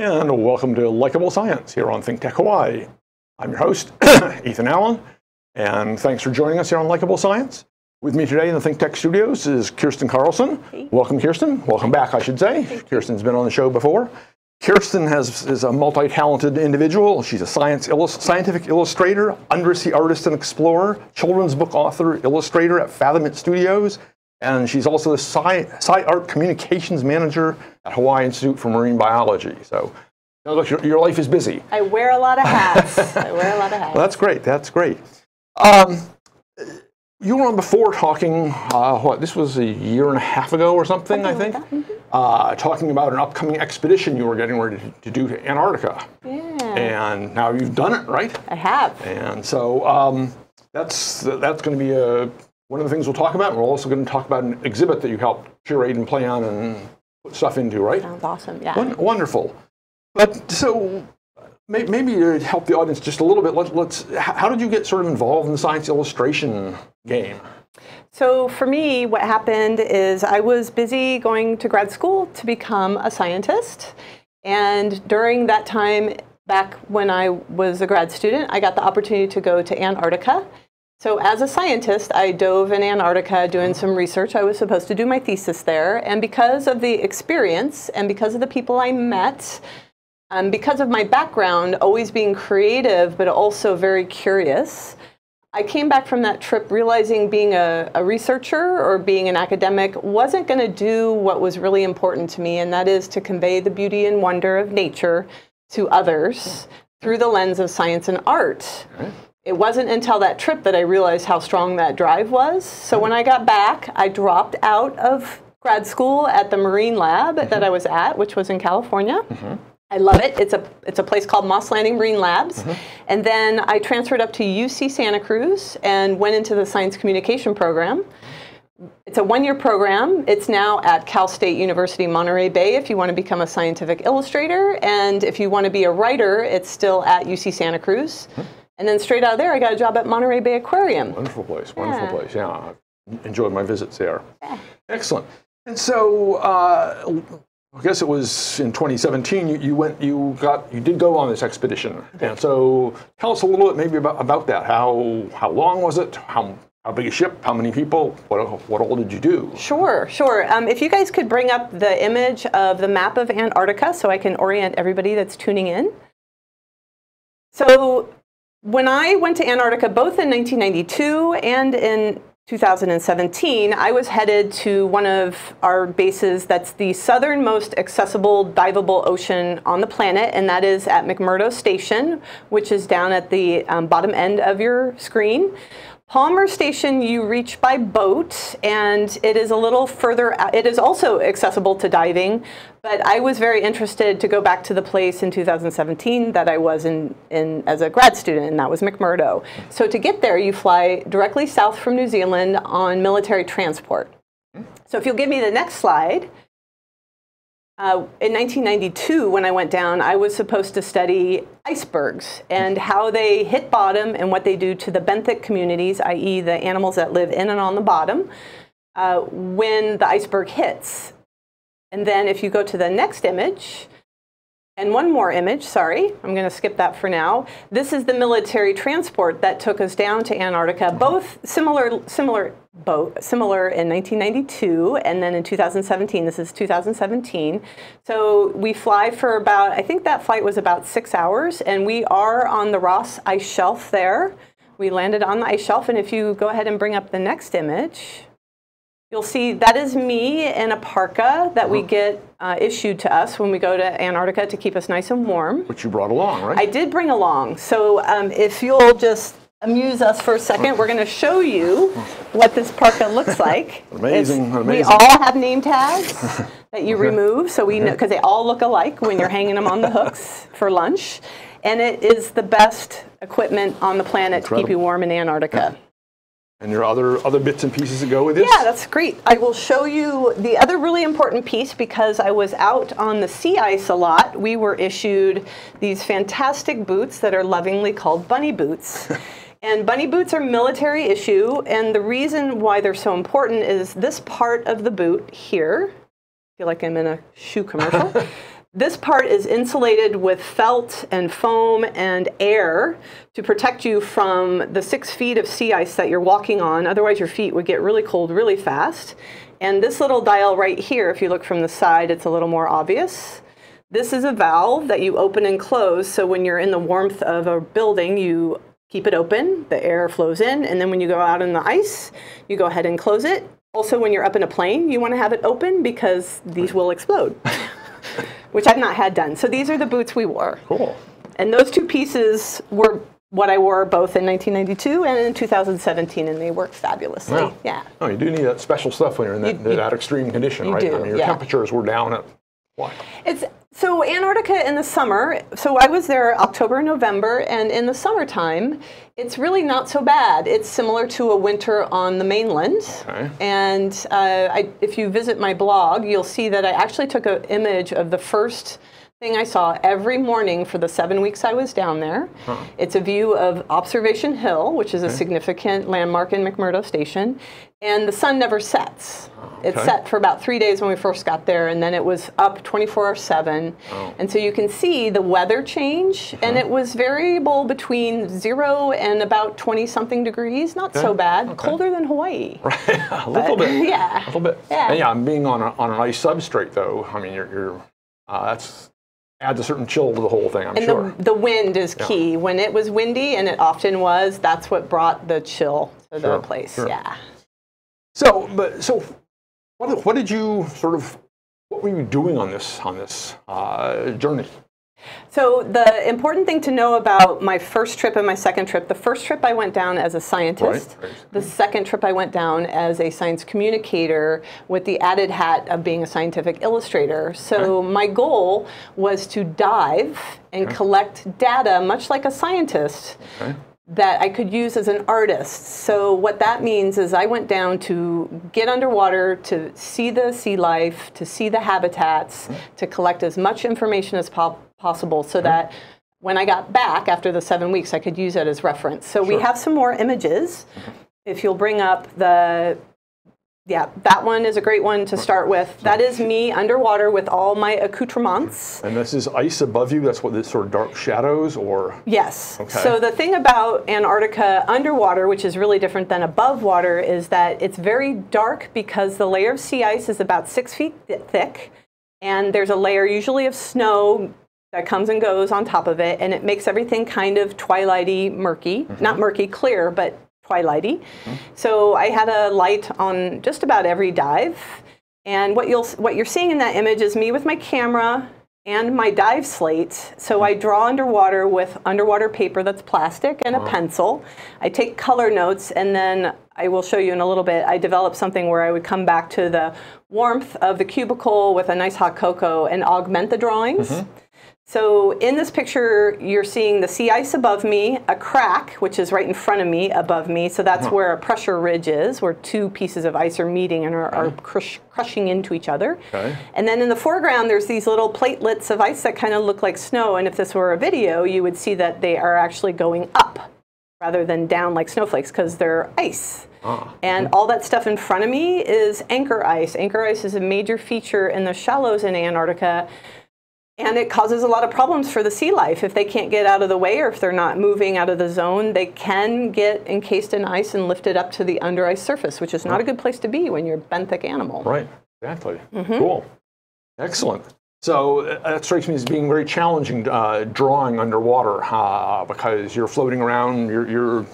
and welcome to Likable Science here on ThinkTech Hawaii. I'm your host, Ethan Allen, and thanks for joining us here on Likable Science. With me today in the ThinkTech studios is Kirsten Carlson. Hey. Welcome, Kirsten. Welcome back, I should say. Kirsten's been on the show before. Kirsten has, is a multi-talented individual. She's a science scientific illustrator, undersea artist and explorer, children's book author, illustrator at Fathom It Studios, and she's also the sci, sci art communications manager at Hawaii Institute for Marine Biology. So, sounds like your, your life is busy. I wear a lot of hats. I wear a lot of hats. Well, that's great. That's great. Um, you were on before talking, uh, what, this was a year and a half ago or something, I think, Something like uh, talking about an upcoming expedition you were getting ready to, to do to Antarctica. yeah, And now you've done it, right? I have. And so um, that's, that's going to be a, one of the things we'll talk about. We're also going to talk about an exhibit that you helped curate and plan and put stuff into, right? Sounds awesome. Yeah. Won- Wonderful. But so may- maybe to help the audience just a little bit, let, let's. How did you get sort of involved in the science illustration game? So for me, what happened is I was busy going to grad school to become a scientist, and during that time, back when I was a grad student, I got the opportunity to go to Antarctica. So as a scientist, I dove in Antarctica doing some research. I was supposed to do my thesis there, and because of the experience and because of the people I met, um, because of my background, always being creative but also very curious, I came back from that trip realizing being a, a researcher or being an academic wasn't going to do what was really important to me, and that is to convey the beauty and wonder of nature to others through the lens of science and art. It wasn't until that trip that I realized how strong that drive was. So when I got back, I dropped out of grad school at the Marine Lab mm-hmm. that I was at, which was in California. Mm-hmm. I love it. It's a it's a place called Moss Landing Marine Labs, mm-hmm. and then I transferred up to UC Santa Cruz and went into the science communication program. It's a one-year program. It's now at Cal State University Monterey Bay if you want to become a scientific illustrator, and if you want to be a writer, it's still at UC Santa Cruz. And then straight out of there, I got a job at Monterey Bay Aquarium. Wonderful place. Wonderful Yeah. place. Yeah, I've enjoyed my visits there. Excellent. And so. Uh, I guess it was in 2017. You, you went, you got, you did go on this expedition, and so tell us a little bit maybe about, about that. How how long was it? How how big a ship? How many people? What what all did you do? Sure, sure. Um, if you guys could bring up the image of the map of Antarctica so I can orient everybody that's tuning in. So, when I went to Antarctica, both in 1992 and in 2017, I was headed to one of our bases that's the southernmost accessible diveable ocean on the planet, and that is at McMurdo Station, which is down at the um, bottom end of your screen. Palmer Station you reach by boat, and it is a little further. It is also accessible to diving, but I was very interested to go back to the place in 2017 that I was in, in as a grad student, and that was McMurdo. So to get there, you fly directly south from New Zealand on military transport. So if you'll give me the next slide. Uh, in 1992, when I went down, I was supposed to study icebergs and how they hit bottom and what they do to the benthic communities, i.e., the animals that live in and on the bottom, uh, when the iceberg hits. And then if you go to the next image, and one more image, sorry, I'm going to skip that for now. This is the military transport that took us down to Antarctica, both similar, similar boat, similar in 1992, and then in 2017. This is 2017. So we fly for about, I think that flight was about six hours, and we are on the Ross Ice Shelf there. We landed on the ice shelf, and if you go ahead and bring up the next image. You'll see that is me in a parka that we get uh, issued to us when we go to Antarctica to keep us nice and warm. Which you brought along, right? I did bring along. So um, if you'll just amuse us for a second, we're going to show you what this parka looks like. Amazing, It's- We all have name tags that you remove, so we know because they all look alike when you're hanging them on the hooks for lunch. And it is the best equipment on the planet to keep you warm in Antarctica. And your other other bits and pieces that go with this. Yeah, that's great. I will show you the other really important piece because I was out on the sea ice a lot. We were issued these fantastic boots that are lovingly called bunny boots. and bunny boots are military issue, and the reason why they're so important is this part of the boot here. I feel like I'm in a shoe commercial. This part is insulated with felt and foam and air to protect you from the six feet of sea ice that you're walking on. Otherwise, your feet would get really cold really fast. And this little dial right here, if you look from the side, it's a little more obvious. This is a valve that you open and close. So when you're in the warmth of a building, you keep it open, the air flows in, and then when you go out in the ice, you go ahead and close it. Also, when you're up in a plane, you want to have it open because these will explode, which I've not had done. So these are the boots we wore. Cool. And those two pieces were what I wore both in 1992 and in 2017, and they work fabulously. Wow. Yeah. Oh, you do need that special stuff when you're in that, You- you- that extreme condition, right? do, I mean, your yeah. temperatures were down at what? It's so Antarctica in the summer. So I was there October, November, and in the summertime, it's really not so bad. It's similar to a winter on the mainland. Okay. And uh, I, if you visit my blog, you'll see that I actually took an image of the first thing I saw every morning for the seven weeks I was down there. It's a view of Observation Hill, which is a significant landmark in McMurdo Station, and the sun never sets. It Okay. set for about three days when we first got there, and then it was up 24 7. Oh. And so you can see the weather change, and Uh-huh. it was variable between zero and about 20 something degrees. Not so bad. Okay. Colder than Hawaii. Right, a little But- bit. yeah. A little bit. Yeah. And yeah, being on, a, on an ice substrate, though, I mean, you're, you're uh, that's adds a certain chill to the whole thing, I'm And sure. the, the wind is key. When it was windy, and it often was, that's what brought the chill to Sure, the place. sure. Yeah. So, but so, what, what did you sort of, what were you doing on this on this uh, journey? So the important thing to know about my first trip and my second trip, the first trip I went down as a scientist. Right. The second trip I went down as a science communicator with the added hat of being a scientific illustrator. So my goal was to dive and collect data much like a scientist Okay. that I could use as an artist. So what that means is I went down to get underwater to see the sea life, to see the habitats, mm-hmm. to collect as much information as po- possible so that when I got back after the 7 weeks I could use it as reference. So we have some more images. If you'll bring up the yeah, that one is a great one to start with. That is me underwater with all my accoutrements. And this is ice above you. That's what this sort of dark shadows, or Yes. Okay. So the thing about Antarctica underwater, which is really different than above water, is that it's very dark because the layer of sea ice is about six feet thi- thick, and there's a layer usually of snow that comes and goes on top of it, and it makes everything kind of twilighty, murky. Mm-hmm. Not murky, clear, but twilighty. Mm-hmm. So I had a light on just about every dive. And what you'll what you're seeing in that image is me with my camera and my dive slate. So I mm-hmm. draw underwater with underwater paper that's plastic and a uh-huh. pencil. I take color notes and then I will show you in a little bit. I developed something where I would come back to the warmth of the cubicle with a nice hot cocoa and augment the drawings. So in this picture, you're seeing the sea ice above me, a crack, which is right in front of me, above me. So that's where a pressure ridge is, where two pieces of ice are meeting and are, are crush, crushing into each other. Okay. And then in the foreground, there's these little platelets of ice that kind of look like snow. And if this were a video, you would see that they are actually going up rather than down like snowflakes because they're ice. Ah, And all that stuff in front of me is anchor ice. Anchor ice is a major feature in the shallows in Antarctica. And it causes a lot of problems for the sea life. If they can't get out of the way or if they're not moving out of the zone, they can get encased in ice and lifted up to the under ice surface, which is not a good place to be when you're a benthic animal. right, exactly. Mm-hmm. Cool, excellent. So uh, that strikes me as being very challenging uh, drawing underwater uh, because you're floating around, you're, you're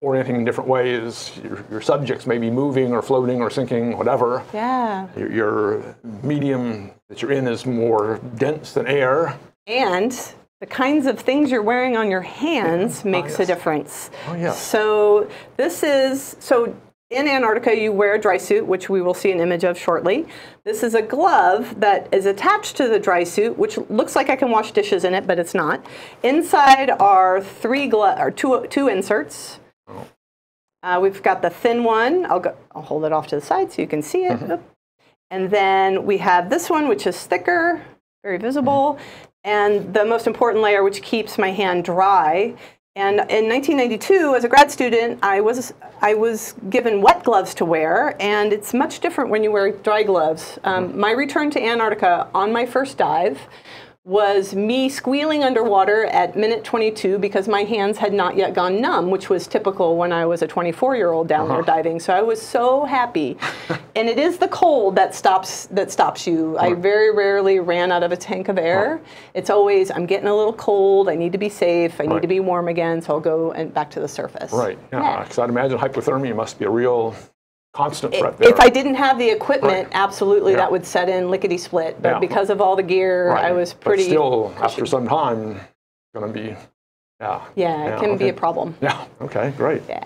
orienting in different ways. Your, your subjects may be moving or floating or sinking, whatever. Yeah. Your, your medium that you're in is more dense than air. And the kinds of things you're wearing on your hands makes a yes. difference. Oh, yes. So this is so in Antarctica you wear a dry suit, which we will see an image of shortly. This is a glove that is attached to the dry suit, which looks like I can wash dishes in it, but it's not. Inside are three glo- or two two inserts. Uh, we've got the thin one. I'll go. I'll hold it off to the side so you can see it. Oop. And then we have this one, which is thicker, very visible. And the most important layer, which keeps my hand dry, And in 1992, as a grad student, I was I was given wet gloves to wear, and it's much different when you wear dry gloves. Um, my return to Antarctica on my first dive was me squealing underwater at minute 22 because my hands had not yet gone numb, which was typical when I was a 24 year old down there uh-huh. diving. So I was so happy. and it is the cold that stops that stops you. I very rarely ran out of a tank of air. It's always I'm getting a little cold. I need to be safe. I need to be warm again. So I'll go and back to the surface. Right. Yeah. Yeah. Because I'd imagine hypothermia must be a real constant threat there. If I didn't have the equipment, Right. absolutely Yeah. that would set in lickety split. But Yeah. because of all the gear, Right. I was pretty. But still, after some time, going to be. Yeah. yeah, it can be a problem. Yeah. Okay. Great. Yeah.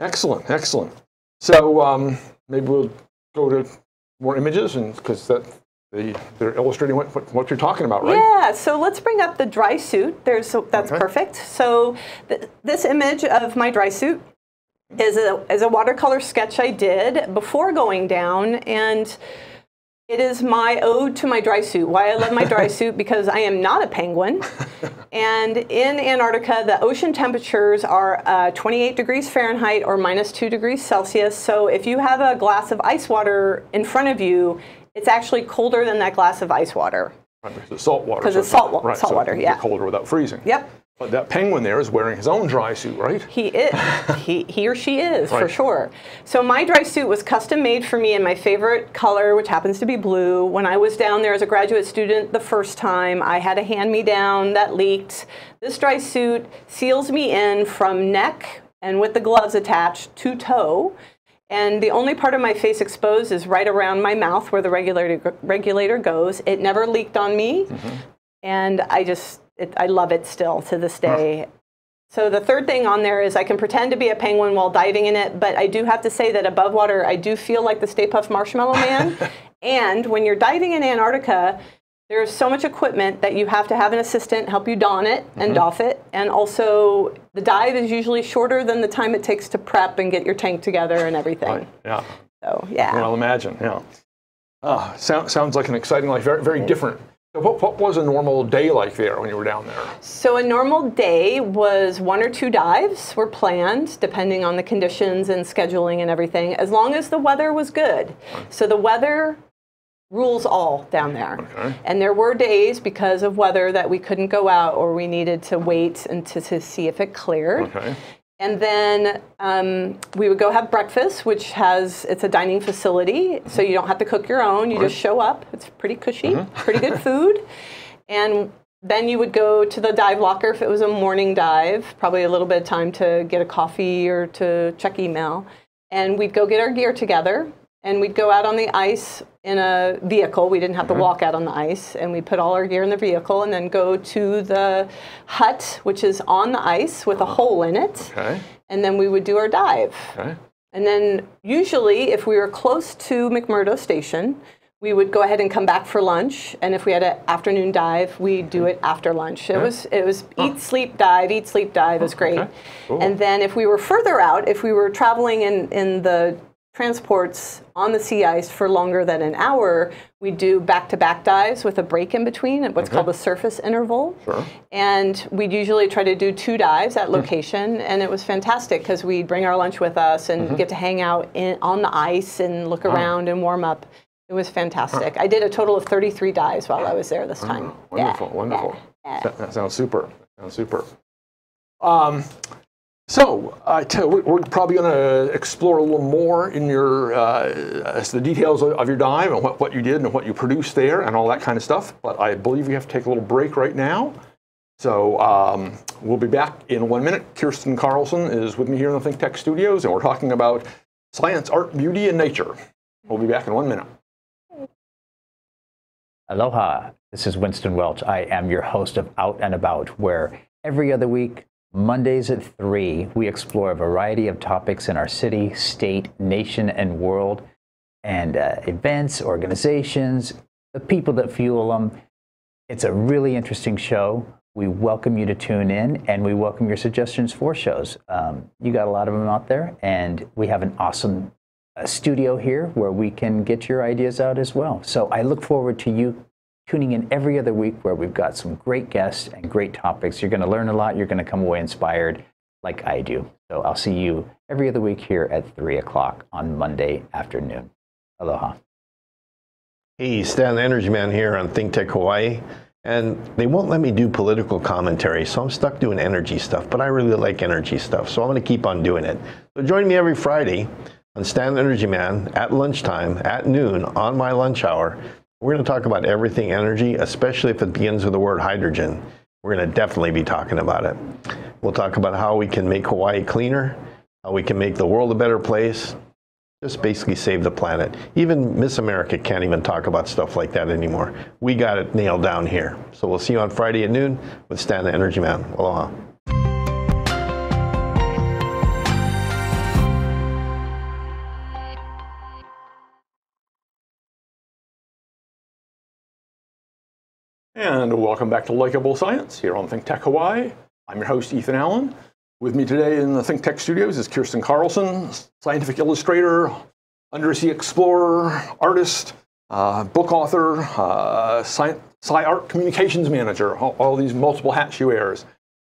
Excellent. Excellent. So um, maybe we'll go to more images, and because that the, they're illustrating what, what, what you're talking about, right? Yeah, so let's bring up the dry suit. There's so that's Okay. perfect. So th- this image of my dry suit is a is a watercolor sketch I did before going down, and it is my ode to my dry suit. Why I love my dry suit because I am not a penguin, and in Antarctica the ocean temperatures are uh, 28 degrees Fahrenheit or minus two degrees Celsius. So if you have a glass of ice water in front of you, it's actually colder than that glass of ice water. Right, because it's salt water. 'Cause so it's salt right, salt so water, yeah. colder without freezing. Yep. But that penguin there is wearing his own dry suit, right? He is. he, he or she is, for sure. So my dry suit was custom made for me in my favorite color, which happens to be blue. When I was down there as a graduate student the first time, I had a hand-me-down that leaked. This dry suit seals me in from neck and with the gloves attached to toe. And the only part of my face exposed is right around my mouth where the regulator, regulator goes. It never leaked on me. Mm-hmm. And I just, it, I love it still to this day. So the third thing on there is I can pretend to be a penguin while diving in it, but I do have to say that above water, I do feel like the Stay Puft Marshmallow Man. and when you're diving in Antarctica, there's so much equipment that you have to have an assistant help you don it and doff it. And also, the dive is usually shorter than the time it takes to prep and get your tank together and everything. Right. Yeah. So, yeah. Well, imagine. Yeah. Ah, sound, sounds like an exciting life. Very, very different. What, what was a normal day like there when you were down there? So a normal day was one or two dives were planned, depending on the conditions and scheduling and everything, as long as the weather was good. So the weather rules all down there. Okay. And there were days because of weather that we couldn't go out or we needed to wait and to, to see if it cleared. Okay. And then um, we would go have breakfast, which has it's a dining facility, so you don't have to cook your own. You just show up. It's pretty cushy, pretty good food. And then you would go to the dive locker if it was a morning dive, probably a little bit of time to get a coffee or to check email. And we'd go get our gear together and we'd go out on the ice in a vehicle. We didn't have to mm-hmm. walk out on the ice, and we put all our gear in the vehicle and then go to the hut, which is on the ice with a hole in it Okay. and then we would do our dive. Okay. And then usually, if we were close to McMurdo Station, we would go ahead and come back for lunch. And if we had an afternoon dive, we'd do it after lunch. It was it was eat, sleep, dive, eat, sleep, dive. It was great. okay. Cool. And then if we were further out, if we were traveling in in the transports on the sea ice for longer than an hour, we do back-to-back dives with a break in between, at what's called the surface interval. Sure. And we'd usually try to do two dives at location, and it was fantastic because we'd bring our lunch with us and get to hang out in, on the ice and look around and warm up. It was fantastic. I did a total of 33 dives while I was there this time. Yeah, Wonderful. Wonderful. yeah. That, that sounds super. Sounds super. Um, so tell we're, probably going to explore a little more in your uh, the details of, of your dive and what, what you did and what you produced there and all that kind of stuff. But I believe we have to take a little break right now. So um, we'll be back in one minute. Kirsten Carlson is with me here in the Think Tech Studios, and we're talking about science, art, beauty, and nature. We'll be back in one minute. Aloha, this is Winston Welch. I am your host of Out and About, where every other week, Mondays at 3, we explore a variety of topics in our city, state, nation, and world, and uh, events, organizations, the people that fuel them. It's a really interesting show. We welcome you to tune in, and we welcome your suggestions for shows. Um, you got a lot of them out there, and we have an awesome uh, studio here where we can get your ideas out as well. So I look forward to you tuning in every other week where we've got some great guests and great topics. You're going to learn a lot. You're going to come away inspired like I do. So I'll see you every other week here at 3 o'clock on Monday afternoon. Aloha. Hey, Stan Energy Man here on Think Tech Hawaii. And they won't let me do political commentary, so I'm stuck doing energy stuff. But I really like energy stuff, so I'm going to keep on doing it. So join me every Friday on Stan Energy Man at lunchtime, at noon, on my lunch hour. We're going to talk about everything energy, especially if it begins with the word hydrogen. We're going to definitely be talking about it. We'll talk about how we can make Hawaii cleaner, how we can make the world a better place, just basically save the planet. Even Miss America can't even talk about stuff like that anymore. We got it nailed down here. So we'll see you on Friday at noon with Stan the Energy Man. Aloha. And welcome back to Likable Science here on Think Tech Hawaii. I'm your host, Ethan Allen. With me today in the Think Tech studios is Kirsten Carlson, scientific illustrator, undersea explorer, artist, uh, book author, uh, sci, sci art communications manager, all, all, these multiple hats she wears.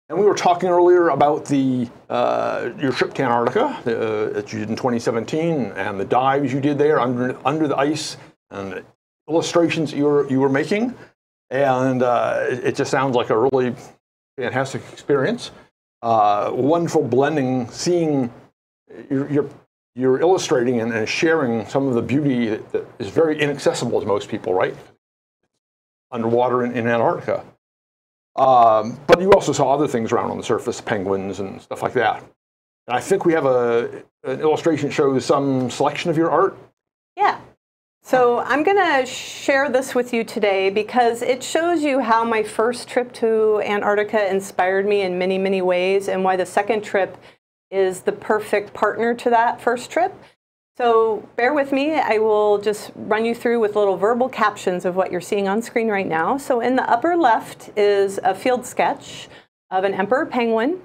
And we were talking earlier about the uh, your trip to Antarctica uh, that you did in 2017 and the dives you did there under under the ice and the illustrations you were you were making, and uh, it, just sounds like a really fantastic experience uh, wonderful blending, seeing you're, you're, you're illustrating and, and, sharing some of the beauty that, that is very inaccessible to most people, right? Underwater in, in Antarctica. Um, but you also saw other things around on the surface, penguins and stuff like that. And I think we have a, an illustration shows some selection of your art. So I'm going to share this with you today because it shows you how my first trip to Antarctica inspired me in many, many ways and why the second trip is the perfect partner to that first trip. So bear with me. I will just run you through with little verbal captions of what you're seeing on screen right now. So in the upper left is a field sketch of an emperor penguin.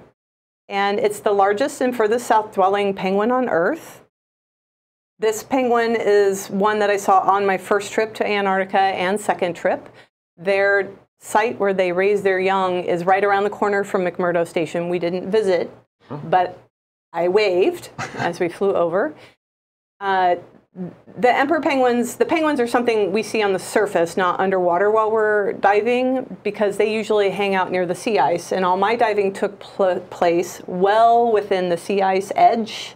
And it's the largest and furthest south dwelling penguin on Earth. This penguin is one that I saw on my first trip to Antarctica and second trip. Their site where they raise their young is right around the corner from McMurdo Station. We didn't visit, but I waved as we flew over. Uh, the emperor penguins, the penguins are something we see on the surface, not underwater while we're diving, because they usually hang out near the sea ice. And all my diving took pl place well within the sea ice edge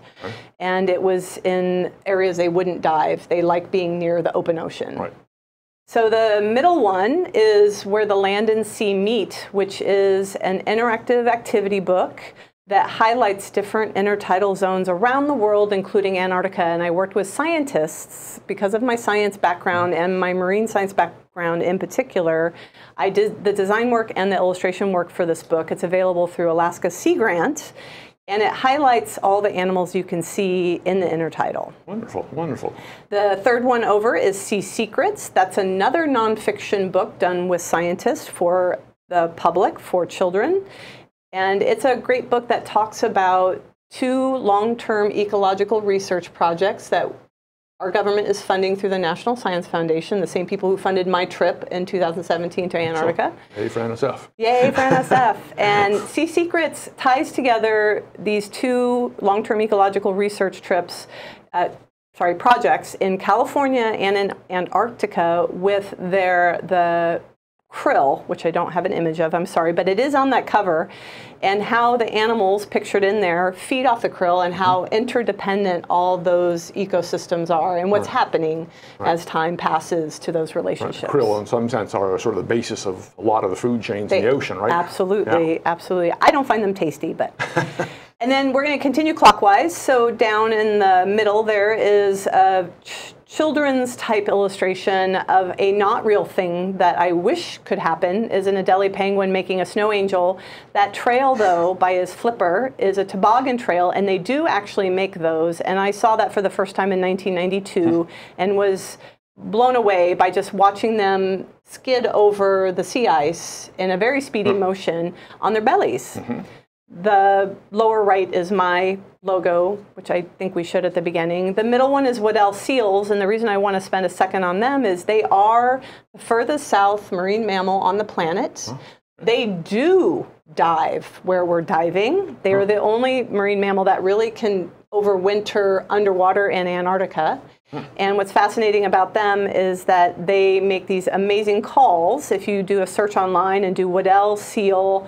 and it was in areas they wouldn't dive. They like being near the open ocean. Right. So the middle one is where the land and sea meet, which is an interactive activity book that highlights different intertidal zones around the world, including Antarctica. And I worked with scientists because of my science background and my marine science background in particular. I did the design work and the illustration work for this book. It's available through Alaska Sea Grant. And it highlights all the animals you can see in the intertidal. Wonderful, wonderful. The third one over is Sea Secrets. That's another nonfiction book done with scientists for the public, for children. And it's a great book that talks about two long-term ecological research projects that our government is funding through the National Science Foundation, the same people who funded my trip in 2017 to Antarctica. Yay for NSF. Yay for NSF. and Sea Secrets ties together these two long-term ecological research trips, uh, sorry, projects in California and in Antarctica with their the krill, which I don't have an image of, I'm sorry, but it is on that cover, and how the animals pictured in there feed off the krill and how mm-hmm. interdependent all those ecosystems are and what's right. happening right. as time passes to those relationships. Right. Krill, in some sense, are sort of the basis of a lot of the food chains they, in the ocean, right? Absolutely, yeah. absolutely. I don't find them tasty, but. and then we're going to continue clockwise. So down in the middle there is a children's type illustration of a not real thing that I wish could happen is an Adelie penguin making a snow angel. That trail though by his flipper is a toboggan trail and they do actually make those and I saw that for the first time in 1992 hmm. and was blown away by just watching them skid over the sea ice in a very speedy hmm. motion on their bellies. Mm -hmm. The lower right is my logo, which I think we should at the beginning. The middle one is Weddell seals, and the reason I want to spend a second on them is they are the furthest south marine mammal on the planet. They do dive where we're diving. They are the only marine mammal that really can overwinter underwater in Antarctica. And what's fascinating about them is that they make these amazing calls. If you do a search online and do Weddell seal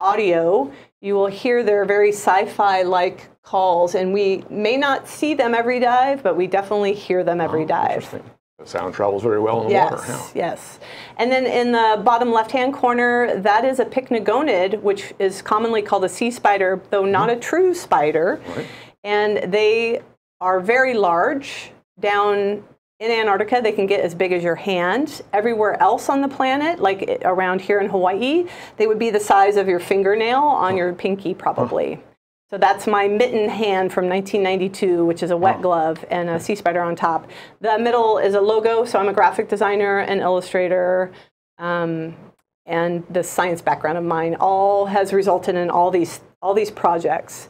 audio, you will hear their very sci-fi like calls and we may not see them every dive but we definitely hear them every oh, dive Interesting. The sound travels very well in the yes water. Yeah. yes and then in the bottom left hand corner that is a pycnogonid which is commonly called a sea spider though not mm-hmm. a true spider Right. and they are very large down in Antarctica, they can get as big as your hand. Everywhere else on the planet, like around here in Hawaii, they would be the size of your fingernail on your pinky, probably. So that's my mitten hand from 1992, which is a wet glove and a sea spider on top. The middle is a logo, so I'm a graphic designer and illustrator. Um, and the science background of mine all has resulted in all these all these projects.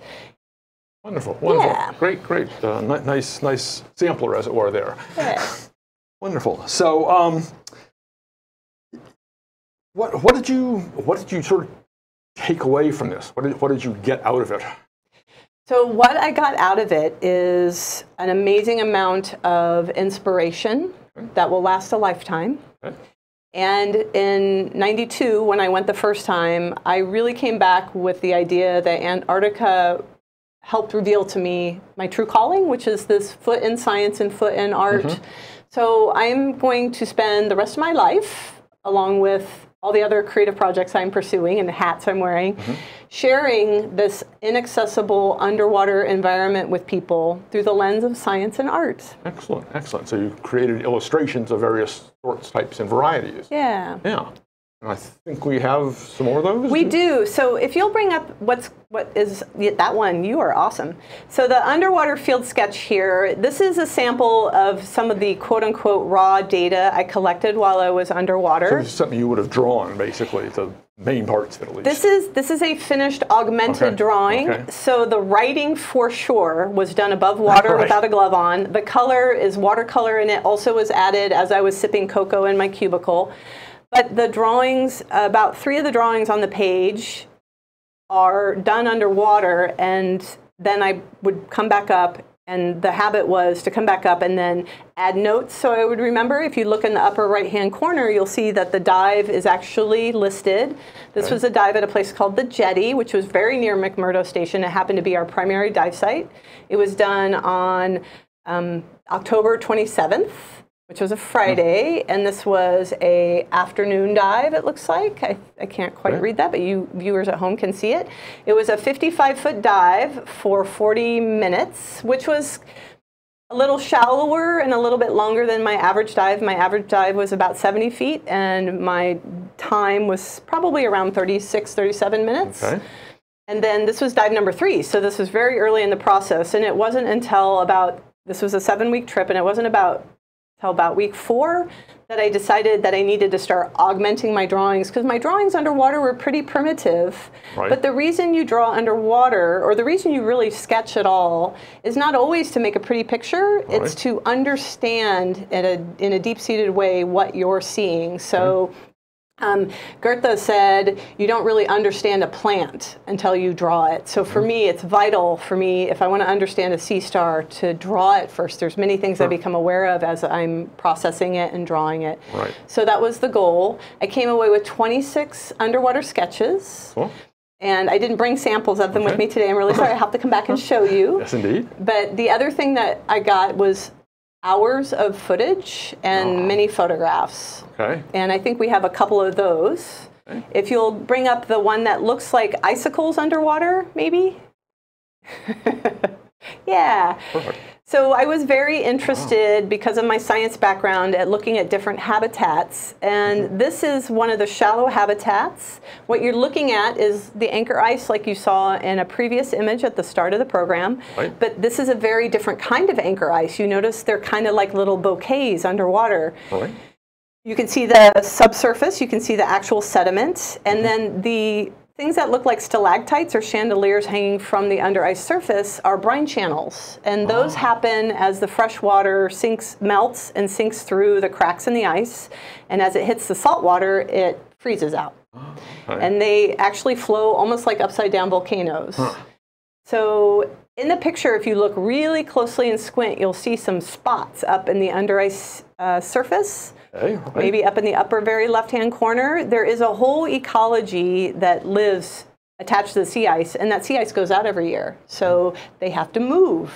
Wonderful, wonderful. Yeah. Great, great. Uh, ni- nice, nice sampler, as it were, there. Yeah. Wonderful. So, um, what what did you what did you sort of take away from this? What did what did you get out of it? So, what I got out of it is an amazing amount of inspiration that will last a lifetime. Okay. And in 92, when I went the first time, I really came back with the idea that Antarctica helped reveal to me my true calling, which is this foot in science and foot in art. Mm-hmm. So I'm going to spend the rest of my life, along with all the other creative projects I'm pursuing and the hats I'm wearing, mm-hmm. sharing this inaccessible underwater environment with people through the lens of science and art. Excellent, excellent. So you created illustrations of various sorts, types, and varieties. Yeah. Yeah. I think we have some more of those. We do. So if you'll bring up what's what is that one, you are awesome. So the underwater field sketch here. This is a sample of some of the quote unquote raw data I collected while I was underwater. This is something you would have drawn, basically, the main parts of it, at least. This is this is a finished augmented Okay, drawing. okay. So the writing for sure was done above water Right. without a glove on. The color is watercolor and it also was added as I was sipping cocoa in my cubicle. But the drawings, about three of the drawings on the page are done underwater and then I would come back up and the habit was to come back up and then add notes so I would remember. If you look in the upper right hand corner, you'll see that the dive is actually listed. This was a dive at a place called the Jetty, which was very near McMurdo Station. It happened to be our primary dive site. It was done on um, October 27th which was a Friday, and this was a afternoon dive. It looks like I, I can't quite Okay. read that, but you viewers at home can see it. It was a 55 foot dive for 40 minutes, which was a little shallower and a little bit longer than my average dive. My average dive was about 70 feet, and my time was probably around 36, 37 minutes. Okay. And then this was dive number three. So this was very early in the process. And it wasn't until about, this was a seven week trip, and it wasn't about until about week four that I decided that I needed to start augmenting my drawings because my drawings underwater were pretty primitive. Right. But the reason you draw underwater, or the reason you really sketch at all, is not always to make a pretty picture. It's to understand in a in a deep seated way what you're seeing. So. Mm-hmm. Um, Goethe said, you don't really understand a plant until you draw it. So for me, it's vital for me, if I want to understand a sea star, to draw it first. There's many things I become aware of as I'm processing it and drawing it. Right. So that was the goal. I came away with 26 underwater sketches. Cool. And I didn't bring samples of them with me today. I'm really sorry. I have to come back and show you. Yes, indeed. But the other thing that I got was hours of footage and oh. many photographs. Okay. And I think we have a couple of those. If you'll bring up the one that looks like icicles underwater, maybe? yeah. Perfect. So I was very interested because of my science background at looking at different habitats. And mm-hmm. this is one of the shallow habitats. What you're looking at is the anchor ice like you saw in a previous image at the start of the program. Right. But this is a very different kind of anchor ice. You notice they're kind of like little bouquets underwater. Right. You can see the subsurface, you can see the actual sediment, and mm-hmm. then the things that look like stalactites or chandeliers hanging from the under ice surface are brine channels. And those ah. happen as the fresh water sinks, melts and sinks through the cracks in the ice. And as it hits the salt water, it freezes out. And they actually flow almost like upside down volcanoes. So in the picture, if you look really closely and squint, you'll see some spots up in the under ice uh, surface Okay, right. maybe up in the upper very left-hand corner, there is a whole ecology that lives attached to the sea ice, and that sea ice goes out every year. So they have to move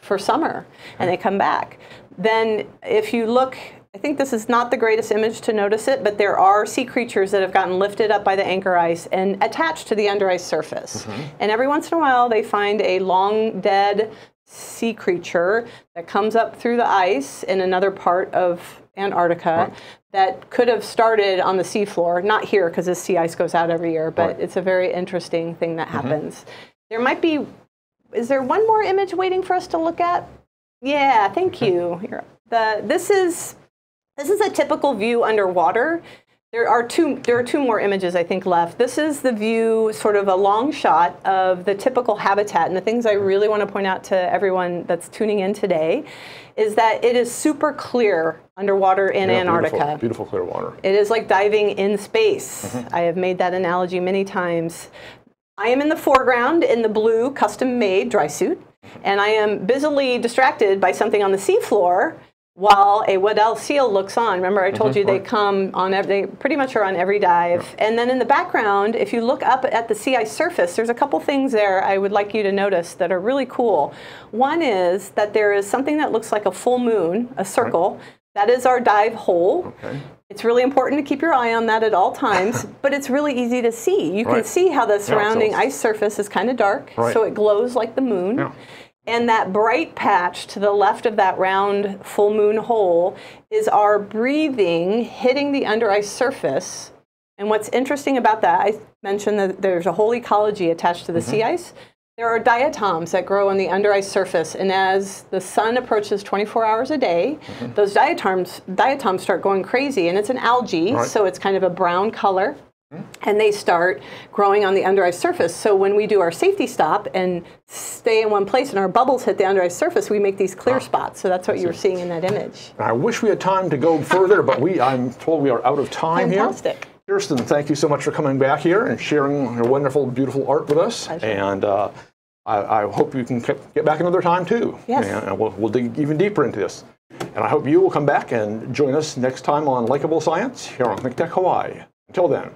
for summer, and they come back. Then if you look, I think this is not the greatest image to notice it, but there are sea creatures that have gotten lifted up by the anchor ice and attached to the under ice surface. Mm-hmm. And every once in a while, they find a long dead sea creature that comes up through the ice in another part of Antarctica that could have started on the seafloor, not here because the sea ice goes out every year, but Right. it's a very interesting thing that mm-hmm. happens. There might be, is there one more image waiting for us to look at? Yeah, thank you. Here. The, this is this is a typical view underwater. There are two there are two more images I think left. This is the view sort of a long shot of the typical habitat and the things I really want to point out to everyone that's tuning in today is that it is super clear underwater in Yeah, Antarctica. Beautiful, beautiful clear water. It is like diving in space. Mm-hmm. I have made that analogy many times. I am in the foreground in the blue custom made dry suit, and I am busily distracted by something on the seafloor while a Weddell seal looks on. Remember, I told mm-hmm, you they come on, ev- they pretty much are on every dive. And then in the background, if you look up at the sea ice surface, there's a couple things there I would like you to notice that are really cool. One is that there is something that looks like a full moon, a circle. That is our dive hole. Okay. It's really important to keep your eye on that at all times, but it's really easy to see. You can see how the surrounding it's- ice surface is kind of dark, Right. so it glows like the moon. Yeah. And that bright patch to the left of that round full moon hole is our breathing hitting the under ice surface. And what's interesting about that, I mentioned that there's a whole ecology attached to the sea mm-hmm. ice. There are diatoms that grow on the under ice surface, and as the sun approaches 24 hours a day, mm-hmm. those diatoms diatoms start going crazy, and it's an algae, Right. so it's kind of a brown color and they start growing on the under ice surface. So when we do our safety stop and stay in one place and our bubbles hit the under ice surface, we make these clear spots. So that's what you were seeing in that image. I wish we had time to go further, but we I'm told we are out of time Fantastic. here. Kirsten, thank you so much for coming back here and sharing your wonderful, beautiful art with us. Pleasure. And uh, I, I hope you can get back another time too. Yes. And we'll, we'll dig even deeper into this. And I hope you will come back and join us next time on Likable Science here on Think Tech Hawaii. Until then.